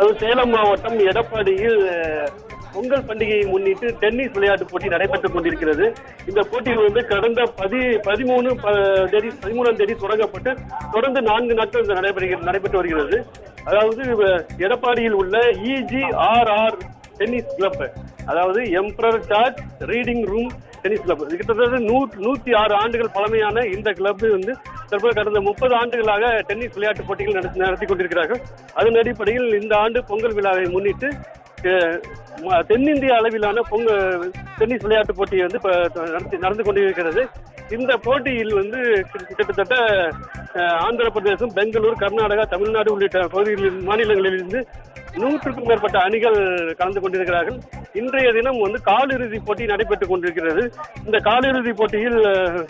அது சேலம் மாவட்டம் எடப்பாடியில் பொங்கல் பண்டிகையை முன்னிட்டு டென்னிஸ் விளையாட்டு போட்டி நடைபெற்றுக் கொண்டிருக்கிறது. இந்த போட்டியில் வந்து கடந்த பதி பதிமூணு ப- தேதி பதிமூணாம் தேதி தொடங்கப்பட்டு தொடர்ந்து நான்கு நாட்கள் இது நடைபெறுகிறது நடைபெற்று வருகிறது. அதாவது எடப்பாடியில் உள்ள இஜிஆர்ஆர் டென்னிஸ் கிளப் அதாவது emperor charge reading room tennis club கிட்டத்தட்ட நூ நூத்தி ஆறு ஆண்டுகள் பழமையான இந்த கிளப் வந்து தற்போது கடந்த முப்பது ஆண்டுகளாக டென்னிஸ் விளையாட்டு போட்டிகள் நடத்தி நடத்தி கொண்டிருக்கிறார்கள். அதன் அடிப்படையில் இந்த ஆண்டு பொங்கல் விழாவை முன்னிட்டு தென்னிந்திய அளவிலான பொங்க டென்னிஸ் விளையாட்டு போட்டி வந்து நடத்தி நடந்து கொண்டிருக்கிறது. இந்த போட்டியில் வந்து கிட்ட- கிட்டத்தட்ட ஆந்திர பிரதேசம் பெங்களூர் கர்நாடகா தமிழ்நாடு உள்ளிட்ட பகுதிகளில் மாநிலங்களிலிருந்து நூற்றுக்கும் மேற்பட்ட அணிகள் கலந்து கொண்டிருக்கிறார்கள். இன்றைய தினம் வந்து காலிறுதி போட்டி நடைபெற்றுக் கொண்டிருக்கிறது. இந்த காலிறுதி போட்டியில்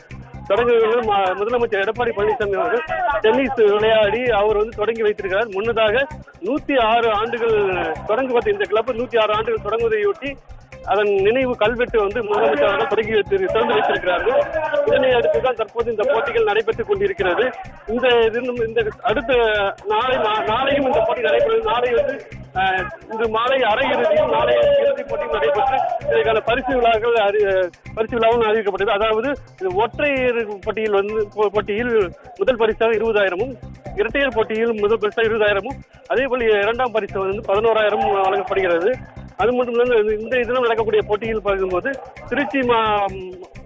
தொடங்குகிறது முதலமைச்சர் எடப்பாடி பழனிசாமி அவர்கள் டென்னிஸ் விளையாடி அவர் வந்து தொடங்கி வைத்திருக்கிறார். முன்னதாக நூத்தி ஆறு ஆண்டுகள் தொடங்குவது இந்த கிளப் நூத்தி ஆறு ஆண்டுகள் தொடங்குவதையொட்டி அதன் நினைவு கல்வெட்டு வந்து முதலமைச்சர் தொடங்கி வைத்து திறந்து வைத்திருக்கிறார்கள். இதனை அடுத்து தான் தற்போது இந்த போட்டிகள் நடைபெற்றுக் கொண்டிருக்கிறது. இந்த தினம் இந்த அடுத்த நாளை நா- போட்டி நடைபெறும். நாளை வந்து இன்று மாலை அரையிறுதியும் நாளை இறுதிப் போட்டியும் நடைபெற்று இதற்கான பரிசு விழாக்கள் பரிசு விழாவும் அறிவிக்கப்பட்டது. அதாவது ஒற்றையர் போட்டியில் வந்து போட்டியில் முதல் பரிசாக இருபதாயிரமும் இரட்டையர் போட்டியில் முதல் பரிசாக இருபதாயிரமும் அதே போல இரண்டாம் பரிசு வந்து பதினோராயிரம் வழங்கப்படுகிறது. அது மட்டும் இல்லாமல் இந்த தினம் நடக்கக்கூடிய போட்டியில் பார்க்கும்போது திருச்சி மா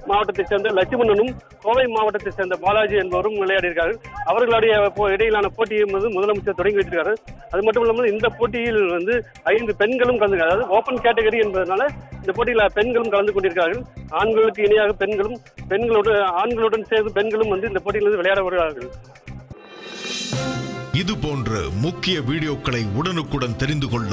மாவட்டத்தைச் சேர்ந்த லட்சுமணனும் கோவை மாவட்டத்தைச் சேர்ந்த பாலாஜி என்பவரும் விளையாடியிருக்கார்கள் அவர்களுடைய போ- இடையிலான போட்டியும் முதலமைச்சர் தொடங்கி வைத்திருக்காரு. அது மட்டும் இல்லாமல் இந்த போட்டியில் வந்து ஐந்து பெண்களும் கலந்து அதாவது ஓப்பன் கேட்டகரி என்பதனால இந்த போட்டியில் பெண்களும் கலந்து கொண்டிருக்கிறார்கள் ஆண்களுக்கு இணையாக பெண்களும் பெண்களோடு ஆண்களுடன் சேர்ந்து பெண்களும் வந்து இந்த போட்டியில் வந்து விளையாட வருகிறார்கள். இது போன்ற முக்கிய வீடியோக்களை உடனுக்குடன் தெரிந்து கொள்ள